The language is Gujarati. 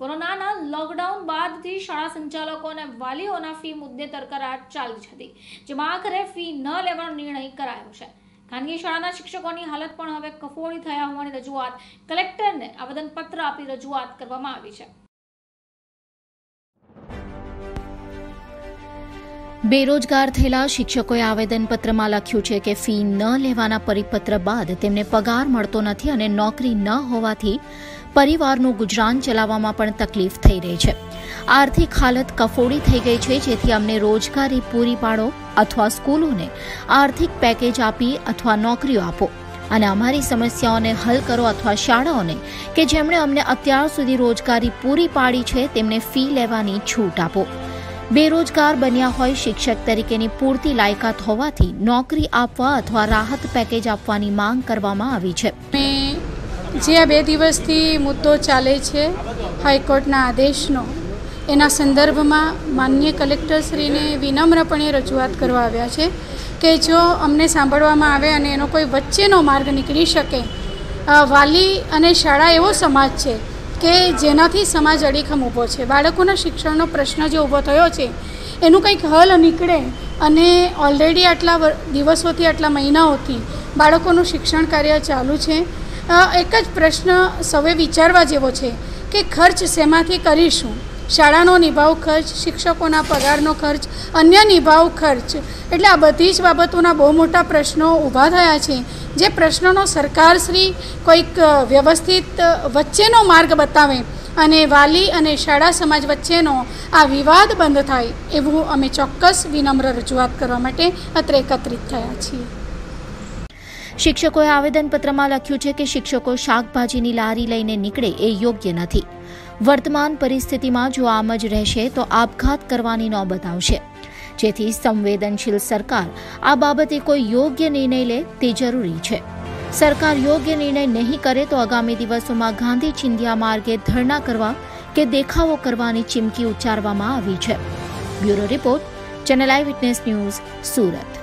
કોરોનાના લોકડાઉન બાદથી શાળા સંચાલકો અને વાલીઓના ફી મુદ્દે તરકરાર ચાલી હતી, જેમાં આખરે ફી ન લેવાનો નિર્ણય કરાયો છે. ખાનગી શાળાના શિક્ષકોની હાલત પણ હવે કફોડી થયા હોવાની રજૂઆત, કલેક્ટરને આવેદનપત્ર આપી રજૂઆત કરવામાં આવી છે. બેરોજગાર થયેલા શિક્ષકોએ આવેદનપત્રમાં લખ્યું છે કે ફી ન લેવાના પરિપત્ર બાદ તેમને પગાર મળતો નથી અને નોકરી ન હોવાથી પરિવારનું ગુજરાન ચલાવવામાં પણ તકલીફ થઈ રહી છે. આર્થિક હાલત કફોડી થઈ ગઈ છે, જેથી અમને રોજગારી પૂરી પાડો અથવા સ્કૂલોને આર્થિક પેકેજ આપી અથવા નોકરીઓ આપો. અને અમારી સમસ્યાઓને હલ કરો અથવા શાળાઓને, કે જેમણે અમને અત્યાર સુધી રોજગારી પૂરી પાડી છે, તેમને ફી લેવાની છૂટ આપો. બેરોજગાર બન્યા હોય શિક્ષક તરીકેની પૂરતી લાયકાત હોવાથી નોકરી આપવા અથવા રાહત પેકેજ આપવાની માંગ કરવામાં આવી છે. જે આ બે દિવસથી મુદ્દો ચાલે છે હાઈકોર્ટના આદેશનો, એના સંદર્ભમાં માન્ય કલેક્ટરશ્રીને વિનમ્રપણે રજૂઆત કરવા આવ્યા છે કે જો અમને સાંભળવામાં આવે અને એનો કોઈ વચ્ચેનો માર્ગ નીકળી શકે વાલી અને શાળા એવો સમાજ છે કે જેનાથી સમાજ અડીખમ ઊભો છે. બાળકોના શિક્ષણનો પ્રશ્ન જે ઊભો થયો છે, એનું કંઈક હલ નીકળે અને ઓલરેડી આટલા દિવસોથી આટલા મહિનાઓથી બાળકોનું શિક્ષણ કાર્ય ચાલુ છે. એક જ પ્રશ્ન સૌએ વિચારવા જેવો છે કે ખર્ચ શેમાંથી કરીશું? શાળાનો નિભાવ ખર્ચ, શિક્ષકોના પગારનો ખર્ચ, અન્ય નિભાવ ખર્ચ. એટલે આ બધી જ બાબતોના બહુ મોટા પ્રશ્નો ઊભા થયા છે. જે પ્રશ્નોનો સરકારશ્રી કોઈક વ્યવસ્થિત વચ્ચેનો માર્ગ બતાવે અને વાલી અને શાળા સમાજ વચ્ચેનો આ વિવાદ બંધ થાય એવું અમે ચોક્કસ વિનમ્ર રજૂઆત કરવા માટે અત્રે એકત્રિત થયા છીએ. શિક્ષકોએ આવેદનપત્રમાં લખ્યું છે કે શિક્ષકો શાકભાજીની લારી લઈને નીકળે એ યોગ્ય નથી. વર્તમાન પરિસ્થિતિમાં જો આમ જ રહેશે તો આપઘાત કરવાની નોબત આવશે. જેથી સંવેદનશીલ સરકાર આ બાબતે કોઈ યોગ્ય નિર્ણય લે તે જરૂરી છે. સરકાર યોગ્ય નિર્ણય નહીં કરે તો આગામી દિવસોમાં ગાંધી ચિંધ્યા માર્ગે ધરણા કરવા કે દેખાવો કરવાની ચીમકી ઉચ્ચારવામાં આવી છે. Bureau report, channel eye witness news, Surat.